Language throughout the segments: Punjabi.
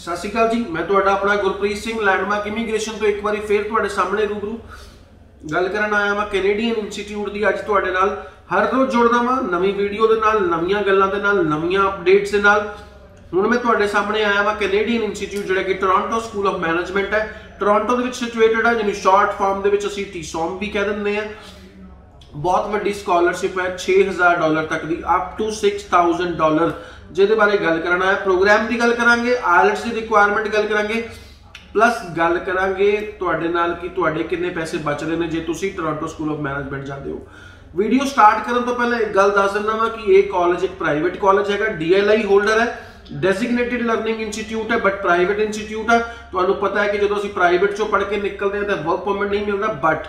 ਸਤਿ ਸ਼੍ਰੀ ਅਕਾਲ ਜੀ, ਮੈਂ ਤੁਹਾਡਾ ਆਪਣਾ ਗੁਰਪ੍ਰੀਤ ਸਿੰਘ ਲੈਂਡਮਾਰਕ ਇਮੀਗ੍ਰੇਸ਼ਨ ਤੋਂ ਇੱਕ ਵਾਰੀ ਫੇਰ ਤੁਹਾਡੇ ਸਾਹਮਣੇ ਰੂਬਰੂ। ਗੱਲ ਕਰਨ ਆਇਆ ਮੈਂ ਕੈਨੇਡੀਅਨ ਇੰਸਟੀਚਿਊਟ ਦੀ, ਅੱਜ ਤੁਹਾਡੇ ਨਾਲ ਹਰ ਰੋਜ਼ ਜੁੜਦਾ ਵਾਂ, ਨਵੀਂ ਵੀਡੀਓ ਦੇ ਨਾਲ, ਨਵੀਆਂ ਗੱਲਾਂ ਦੇ ਨਾਲ, ਨਵੀਆਂ ਅਪਡੇਟਸ ਦੇ ਨਾਲ। ਹੁਣ ਮੈਂ ਤੁਹਾਡੇ ਸਾਹਮਣੇ ਆਇਆ ਵਾਂ ਕੈਨੇਡੀਅਨ ਇੰਸਟੀਚਿਊਟ ਜਿਹੜਾ ਕਿ ਟੋਰਾਂਟੋ ਸਕੂਲ ਆਫ ਮੈਨੇਜਮੈਂਟ ਹੈ। ਟੋਰਾਂਟੋ ਦੇ ਵਿੱਚ ਸਿਚੁਏਟਡ ਹੈ ਜਿਹਨੂੰ ਸ਼ਾਰਟ ਫਾਰਮ ਦੇ ਵਿੱਚ ਅਸੀਂ ਟੀਸੋਮ ਵੀ ਕਹਿ ਦਿੰਦੇ ਆ ਬਹੁਤ ਵੱਡੀ ਸਕਾਲਰਸ਼ਿਪ ਹੈ 6000 ਡਾਲਰ ਤੱਕ ਦੀ ਅਪ ਟੂ 6000 ਡਾਲਰ ਜਿਹਦੇ ਬਾਰੇ ਗੱਲ ਕਰਨਾ ਹੈ ਪ੍ਰੋਗਰਾਮ ਦੀ ਗੱਲ ਕਰਾਂਗੇ ਆਇਲਟਸ ਦੀ ਰਿਕੁਆਇਰਮੈਂਟ ਗੱਲ ਕਰਾਂਗੇ। ਪਲੱਸ ਗੱਲ ਕਰਾਂਗੇ ਤੁਹਾਡੇ ਨਾਲ ਕਿ ਤੁਹਾਡੇ ਕਿੰਨੇ ਪੈਸੇ ਬਚ ਰਹੇ ਨੇ, ਜੇ ਤੁਸੀਂ ਟੋਰਾਂਟੋ ਸਕੂਲ ਆਫ ਮੈਨੇਜਮੈਂਟ ਜਾਂਦੇ ਹੋ। ਵੀਡੀਓ ਸਟਾਰਟ ਕਰਨ ਤੋਂ ਪਹਿਲਾਂ ਇੱਕ ਗੱਲ ਦੱਸ ਦਿੰਦਾ ਵਾਂ ਕਿ ਇਹ ਕਾਲਜ ਇੱਕ ਪ੍ਰਾਈਵੇਟ ਕਾਲਜ ਹੈਗਾ ਡੀਐਲਆਈ ਹੋਲਡਰ ਹੈ। ਡੈਜ਼ਿਗਨੇਟਿਡ ਲਰਨਿੰਗ ਇੰਸਟੀਚਿਊਟ ਹੈ ਬਟ ਪ੍ਰਾਈਵੇਟ ਇੰਸਟੀਚਿਊਟ ਹੈ ਤੁਹਾਨੂੰ ਪਤਾ ਹੈ ਕਿ ਜਦੋਂ ਅਸੀਂ ਪ੍ਰਾਈਵੇਟ ਚੋਂ ਪੜ੍ਹ ਕੇ ਨਿਕਲਦੇ ਹਾਂ ਤਾਂ ਵਰਕ ਪਰਮਿਟ ਨਹੀਂ ਮਿਲਦਾ ਬਟ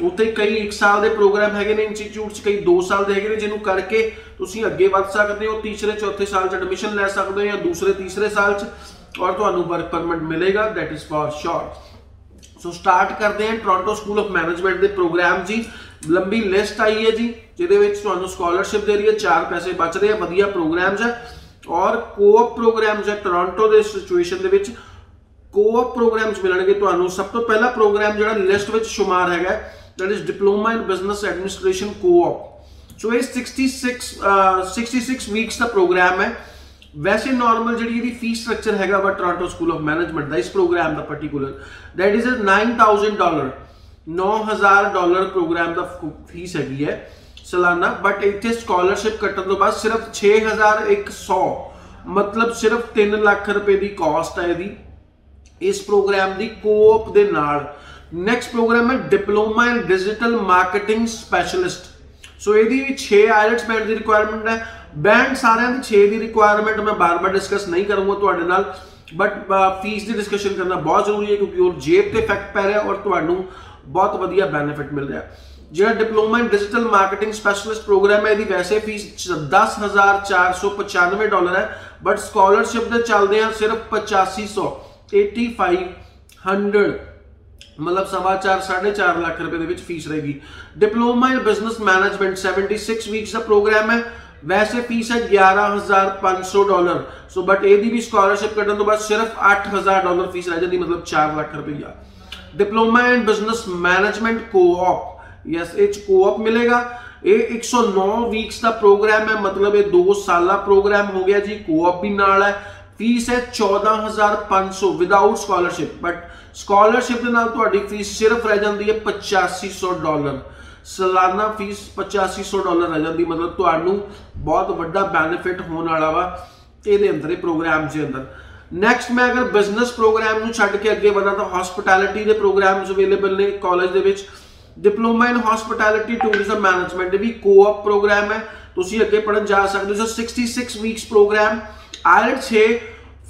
ਉੱਥੇ ਕਈ 1 ਸਾਲ ਦੇ ਪ੍ਰੋਗਰਾਮ ਹੈਗੇ ਨੇ ਇੰਸਟੀਚਿਊਟ 'ਚ ਕਈ 2 ਸਾਲ ਦੇ ਹੈਗੇ ਨੇ, ਜਿਹਨੂੰ ਕਰਕੇ ਤੁਸੀਂ ਅੱਗੇ ਵੱਧ ਸਕਦੇ ਹੋ, ਤੀਸਰੇ, ਚੌਥੇ ਸਾਲ 'ਚ ਐਡਮਿਸ਼ਨ ਲੈ ਸਕਦੇ ਹੋ ਜਾਂ ਦੂਸਰੇ, ਤੀਸਰੇ ਸਾਲ 'ਚ ਔਰ ਤੁਹਾਨੂੰ ਵਰਕ ਪਰਮਿਟ ਮਿਲੇਗਾ that is for sure so start ਕਰਦੇ ਹਾਂ ਟੋਰਾਂਟੋ ਸਕੂਲ ਆਫ ਮੈਨੇਜਮੈਂਟ ਦੇ ਪ੍ਰੋਗਰਾਮ ਜੀ। ਲੰਬੀ ਲਿਸਟ ਆਈ ਹੈ ਜੀ, ਜਿਹਦੇ ਵਿੱਚ ਤੁਹਾਨੂੰ ਸਕਾਲਰਸ਼ਿਪ ਦੇ ਰਹੀ ਹੈ, ਚਾਰ ਪੈਸੇ ਬਚ ਰਹੇ ਆ, ਵਧੀਆ ਪ੍ਰੋਗਰਾਮਸ ਹੈ। ਔਰ ਕੋਅਪ ਪ੍ਰੋਗਰਾਮਸ ਹੈ ਟੋਰਾਂਟੋ ਦੇ ਸਿਚੁਏਸ਼ਨ ਦੇ ਵਿੱਚ। ਕੋਅਪ ਪ੍ਰੋਗਰਾਮਸ ਮਿਲਣਗੇ ਤੁਹਾਨੂੰ। ਸਭ ਤੋਂ ਪਹਿਲਾ ਪ੍ਰੋਗਰਾਮ ਜਿਹੜਾ ਲਿਸਟ ਵਿੱਚ ਸ਼ੁਮਾਰ ਹੈਗਾ that is diploma in business administration, co-op. So, ਇਹ 66 66 ਵੀਕਸ ਦਾ ਪ੍ਰੋਗਰਾਮ ਹੈ. ਵੈਸੇ ਨਾਰਮਲ ਜਿਹੜੀ ਇਹਦੀ ਫੀਸ ਸਟਰਕਚਰ ਹੈਗਾ ਵਾ ਟੋਰਾਂਟੋ ਸਕੂਲ ਆਫ ਮੈਨੇਜਮੈਂਟ ਦਾ, ਇਸ program the particular that is 9000 dollar 9000 dollar program the fees ਹੈਗੀ ਹੈ ਸਾਲਾਨਾ ਬਟ ਇੱਥੇ ਸਕਾਲਰਸ਼ਿਪ ਕੱਟਣ ਤੋਂ ਬਾਅਦ ਸਿਰਫ 6100 ਮਤਲਬ ਸਿਰਫ 3 ਲੱਖ ਰੁਪਏ ਦੀ ਕਾਸਟ ਹੈ ਇਹਦੀ। ਇਸ ਪ੍ਰੋਗਰਾਮ ਦੀ ਕੋਪ ਦੇ ਨਾਲ ਨੈਕਸਟ ਪ੍ਰੋਗਰਾਮ ਹੈ diploma in digital marketing specialist so ਇਹਦੀ ਵੀ 6 ਆਇਲਟਸ ਬੈਂਡ ਦੀ ਰਿਕੁਆਇਰਮੈਂਟ ਹੈ। ਬੈਂਡ ਸਾਰਿਆਂ ਦੀ 6 ਦੀ ਰਿਕੁਆਇਰਮੈਂਟ ਮੈਂ ਬਾਰ-ਬਾਰ ਡਿਸਕਸ ਨਹੀਂ ਕਰੂੰਗਾ ਤੁਹਾਡੇ ਨਾਲ। ਬਟ ਫੀਸ ਦੀ ਡਿਸਕਸ਼ਨ ਕਰਨਾ ਬਹੁਤ ਜ਼ਰੂਰੀ ਹੈ ਕਿਉਂਕਿ ਉਹ ਜੇਬ ਤੇ ਇਫੈਕਟ ਪੈ ਰਿਹਾ ਔਰ ਤੁਹਾਨੂੰ ਬਹੁਤ ਵਧੀਆ ਬੈਨੀਫਿਟ ਮਿਲ ਰਿਹਾ। ਜਿਹੜਾ diploma in digital marketing specialist program ਹੈ, ਇਹਦੀ ਵੈਸੇ ਫੀਸ 10495 ਡਾਲਰ ਹੈ। ਬਟ ਸਕਾਲਰਸ਼ਿਪ ਦੇ ਚੱਲਦੇ ਆ ਸਿਰਫ 8500 8500 ਮਤਲਬ ਸਵਾ 4 4.5 ਲੱਖ ਰੁਪਏ ਦੇ ਵਿੱਚ ਫੀਸ ਰਹੇਗੀ। Diploma in business management 76 weeks the program ਹੈ। ਵੈਸੇ ਫੀਸ ਹੈ 11500 ਡਾਲਰ ਸੋ ਬਟ ਇਹਦੀ ਵੀ ਸਕਾਲਰਸ਼ਿਪ ਕੱਢਣ ਤੋਂ ਬਾਅਦ ਸਿਰਫ 8000 ਡਾਲਰ ਫੀਸ ਰਹਿ ਜਾਂਦੀ, ਮਤਲਬ 4 ਲੱਖ ਰੁਪਈਆ। Diploma in business management co-op yes ਇਹ ਕੋਆਪ ਮਿਲੇਗਾ। ਇਹ 109 ਵੀਕਸ ਦਾ ਪ੍ਰੋਗਰਾਮ ਹੈ। ਮਤਲਬ ਇਹ 2 ਸਾਲਾ ਪ੍ਰੋਗਰਾਮ ਹੋ ਗਿਆ ਜੀ। ਕੋਆਪ ਵੀ ਨਾਲ ਹੈ। ਫੀਸ ਹੈ 14500 ਵਿਦਆਊਟ ਸਕਾਲਰਸ਼ਿਪ ਬਟ ਸਕਾਲਰਸ਼ਿਪ ਦੇ ਨਾਲ ਤੁਹਾਡੀ ਫੀਸ ਸਿਰਫ ਰਹਿ ਜਾਂਦੀ ਹੈ 8500 ਡਾਲਰ। ਸਾਲਾਨਾ ਫੀਸ 8500 ਡਾਲਰ ਰਹਿ ਜਾਂਦੀ, ਮਤਲਬ ਤੁਹਾਨੂੰ ਬਹੁਤ ਵੱਡਾ ਬੈਨੀਫਿਟ ਹੋਣ ਵਾਲਾ ਵਾ ਇਹਦੇ ਅੰਦਰ, ਇਹ ਪ੍ਰੋਗਰਾਮ ਦੇ ਅੰਦਰ। ਨੈਕਸਟ ਮੈਂ ਅਗਰ ਬਿਜ਼ਨਸ ਪ੍ਰੋਗਰਾਮ ਨੂੰ ਛੱਡ ਕੇ ਅੱਗੇ ਵਧਾਂ ਤਾਂ ਹਸਪਿਟੈਲਿਟੀ ਦੇ ਪ੍ਰੋਗਰਾਮਸ ਅਵੇਲੇਬਲ ਨੇ ਕਾਲਜ ਦੇ ਵਿੱਚ। Diploma in hospitality tourism management we co-op program ਹੈ। ਤੁਸੀਂ ਅੱਗੇ ਪੜਨ ਜਾ ਸਕਦੇ ਹੋ 66 ਵੀਕਸ ਪ੍ਰੋਗਰਾਮ ਆਇਲਟ 6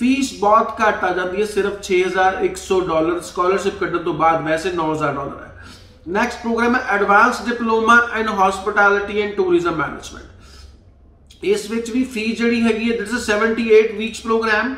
ਫੀਸ ਬਹੁਤ ਘੱਟ ਆ ਜਾਂਦੀ ਹੈ, ਸਿਰਫ 6100 ਡਾਲਰ ਸਕਾਲਰਸ਼ਿਪ ਕੱਢਣ ਤੋਂ ਬਾਅਦ, ਵੈਸੇ 9000 ਡਾਲਰ ਹੈ। ਨੈਕਸਟ ਪ੍ਰੋਗਰਾਮ ਹੈ advance diploma in hospitality and tourism management ਇਸ ਵਿੱਚ ਵੀ ਫੀਸ ਜਿਹੜੀ ਹੈਗੀ ਹੈ this is 78 weeks program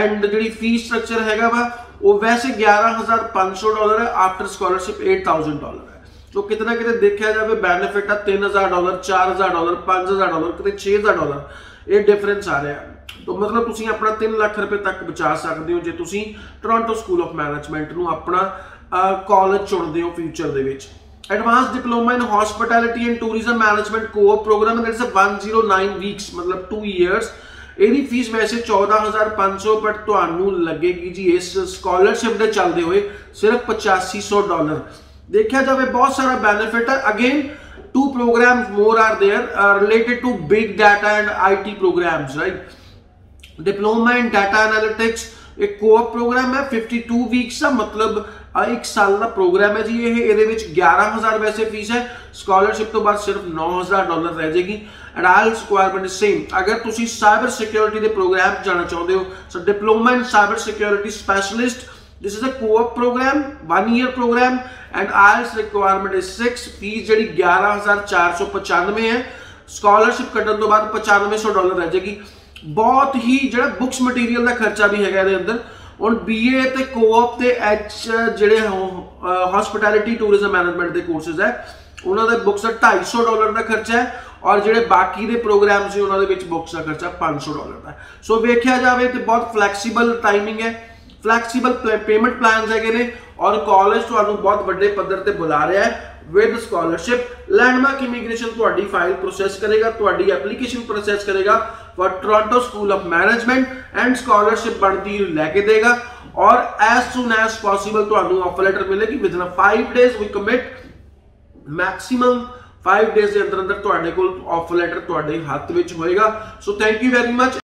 and ਜਿਹੜੀ ਫੀਸ ਸਟਰਕਚਰ ਹੈਗਾ ਵਾ, ਉਹ ਵੈਸੇ 11500 ਡਾਲਰ ਹੈ ਆਫਟਰ ਸਕਾਲਰਸ਼ਿਪ 8000 ਡਾਲਰ ਹੈ। ਸੋ ਕਿਤਨਾ ਕਿਤੇ ਦੇਖਿਆ ਜਾਵੇ ਬੈਨੀਫਿਟ ਆ 3000 ਡਾਲਰ 4000 ਡਾਲਰ 5000 ਡਾਲਰ, ਕਿਤੇ 6000 ਡਾਲਰ, ਇਹ ਡਿਫਰੈਂਸ ਆ ਰਿਹਾ। ਤਾਂ ਮਤਲਬ ਤੁਸੀਂ ਆਪਣਾ 3 ਲੱਖ ਰੁਪਏ ਤੱਕ ਬਚਾ ਸਕਦੇ ਹੋ ਜੇ ਤੁਸੀਂ ਟੋਰਾਂਟੋ ਸਕੂਲ ਆਫ ਮੈਨੇਜਮੈਂਟ ਨੂੰ ਆਪਣਾ ਕਾਲਜ ਚੁਣਦੇ ਹੋ ਫਿਊਚਰ ਦੇ ਵਿੱਚ। Advance diploma in hospitality and tourism management co-op program that is 109 weeks ਮਤਲਬ 2 ਇਅਰਸ ਇਹਦੀ ਫੀਸ ਵੈਸੇ 14500 ਬਟ ਤੁਹਾਨੂੰ ਲੱਗੇਗੀ ਜੀ ਇਸ ਸਕਾਲਰਸ਼ਿਪ ਦੇ ਚੱਲਦੇ ਹੋਏ ਸਿਰਫ 8500 ਡਾਲਰ। ਦੇਖਿਆ ਜਾਵੇ ਬਹੁਤ ਸਾਰਾ ਬੈਨੀਫਿਟ ਹੈ। Again two programs more are there uh, related to big data and IT programs right? Diploma in data analytics ਇੱਕ ਕੋਅਪ ਪ੍ਰੋਗਰਾਮ ਹੈ 52 ਵੀਕਸ ਦਾ ਮਤਲਬ ਇੱਕ ਸਾਲ ਦਾ ਪ੍ਰੋਗਰਾਮ ਹੈ ਜੀ ਇਹ, ਇਹਦੇ ਵਿੱਚ 11000 ਵੈਸੇ ਫੀਸ ਹੈ ਸਕਾਲਰਸ਼ਿਪ ਤੋਂ ਬਾਅਦ ਸਿਰਫ 9000 ਡਾਲਰ ਰਹਿ ਜਾਏਗੀ ਐਂਡ ਆਲ ਰਿਕੁਆਇਰਮੈਂਟ ਸੇਮ ਅਗਰ ਤੁਸੀਂ ਸਾਈਬਰ ਸਿਕਿਉਰਿਟੀ ਦੇ ਪ੍ਰੋਗਰਾਮ ਜਾਣਾ ਚਾਹੁੰਦੇ ਹੋ so diploma in cyber security specialist this is a co-op program, one year program, and IELTS requirement is 6 fee ਜਿਹੜੀ 11495 ਹੈ ਸਕਾਲਰਸ਼ਿਪ ਕੱਢਣ ਤੋਂ ਬਾਅਦ 9500 ਡਾਲਰ ਰਹਿ ਜਾਏਗੀ ਬਹੁਤ ਹੀ ਜਿਹੜਾ ਬੁక్స్ ਮਟੀਰੀਅਲ ਦਾ ਖਰਚਾ ਵੀ ਹੈਗਾ ਇਹਦੇ ਅੰਦਰ। ਹੁਣ ਬੀਏ ਤੇ ਕੋਆਪ ਤੇ ਐਚ ਜਿਹੜੇ ਹਸਪਿਟੈਲਿਟੀ ਟੂਰਿਜ਼ਮ ਮੈਨੇਜਮੈਂਟ ਦੇ ਕੋਰਸਸ ਹੈ, ਉਹਨਾਂ ਦੇ ਬੁక్ਸ ਦਾ 250 ਡਾਲਰ ਦਾ ਖਰਚਾ ਹੈ ਔਰ ਜਿਹੜੇ ਬਾਕੀ ਦੇ ਪ੍ਰੋਗਰਾਮ ਸੀ ਉਹਨਾਂ ਦੇ ਵਿੱਚ ਬੁక్ਸ ਦਾ ਖਰਚਾ 500 ਡਾਲਰ ਦਾ ਸੋ ਵੇਖਿਆ ਜਾਵੇ ਤੇ ਬਹੁਤ ਫਲੈਕਸੀਬਲ ਟਾਈਮਿੰਗ ਹੈ। ਫਲੈਕਸੀਬਲ ਪੇਮੈਂਟ ਪਲਾਨਸ ਹੈਗੇ ਨੇ। ਔਰ ਕਾਲਜ ਤੁਹਾਨੂੰ ਬਹੁਤ ਵੱਡੇ ਪੱਧਰ ਤੇ ਬੁਲਾ ਰਿਹਾ ਹੈ ਵਿਦ ਸਕਾਲਰਸ਼ਿਪ ਲੈਂਡਮਾਰਕ ਇਮੀਗ੍ਰੇਸ਼ਨ ਤੁਹਾਡੀ ਫਾਈਲ ਪ੍ਰੋਸੈਸ ਕਰੇਗਾ, ਤੁਹਾਡੀ ਐਪਲੀਕੇਸ਼ਨ ਪ੍ਰੋਸੈਸ ਕਰੇਗਾ for Toronto school of management and scholarship ਬਣਦੀ ਲੈ ਕੇ ਦੇਗਾ। ਔਰ ਐਸ ਸੂਨ ਐਸ ਪੋਸੀਬਲ ਤੁਹਾਨੂੰ ਆਫਰ ਲੈਟਰ ਮਿਲੇਗੀ within 5 days we commit maximum 5 days ਦੇ ਅੰਦਰ ਅੰਦਰ ਤੁਹਾਡੇ ਕੋਲ ਆਫਰ ਲੈਟਰ ਤੁਹਾਡੇ ਹੱਥ ਵਿੱਚ ਹੋਏਗਾ। So thank you very much